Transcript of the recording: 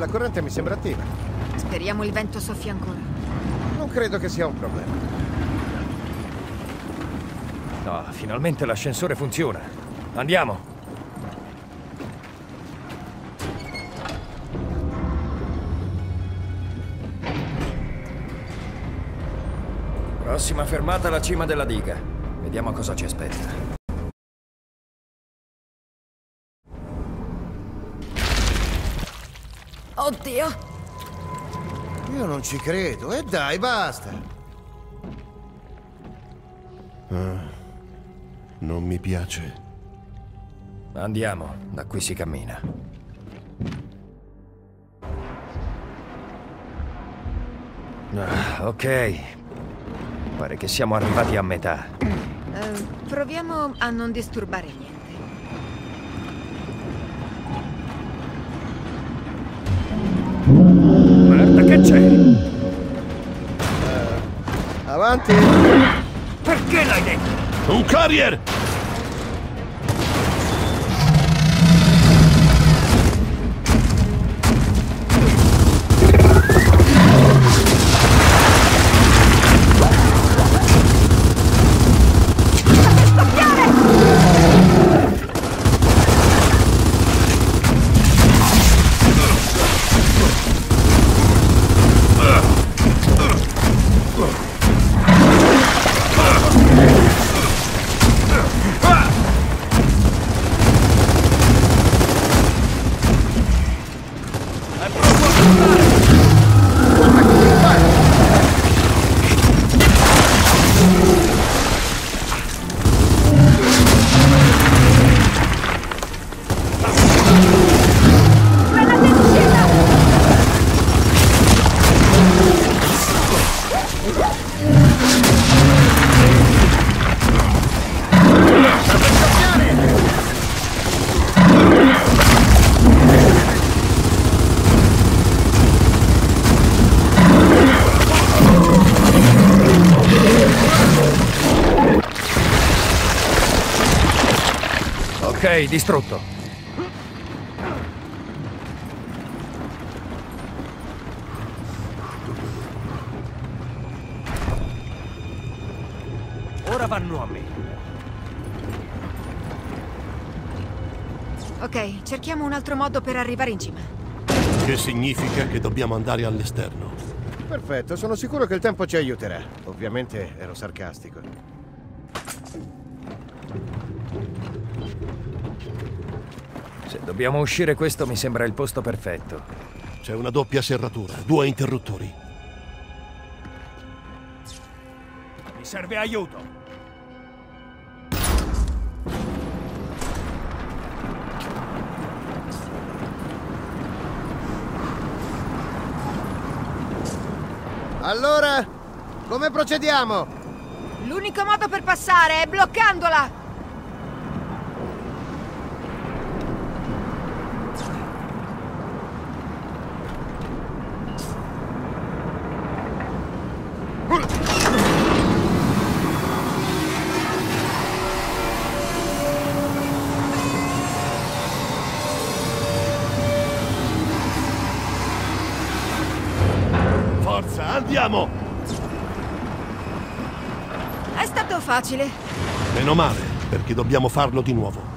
la corrente mi sembra attiva. Speriamo il vento soffia ancora. Non credo che sia un problema. No, finalmente l'ascensore funziona. Andiamo. Prossima fermata alla cima della diga. Vediamo cosa ci aspetta. Oddio! Io non ci credo. E dai, basta. Non mi piace. Andiamo, da qui si cammina. Ah, ok. Pare che siamo arrivati a metà. Eh, proviamo a non disturbare niente. Che c'è? Avanti. Perché l'hai detto? Un carrier! Ok, distrutto. Ora vanno a me. Ok, cerchiamo un altro modo per arrivare in cima. Che significa che dobbiamo andare all'esterno. Perfetto, sono sicuro che il tempo ci aiuterà. Ovviamente ero sarcastico. Se dobbiamo uscire questo mi sembra il posto perfetto. C'è una doppia serratura, due interruttori. Mi serve aiuto. Allora, come procediamo? L'unico modo per passare è bloccandola! Forza, andiamo! È stato facile. Meno male, perché dobbiamo farlo di nuovo.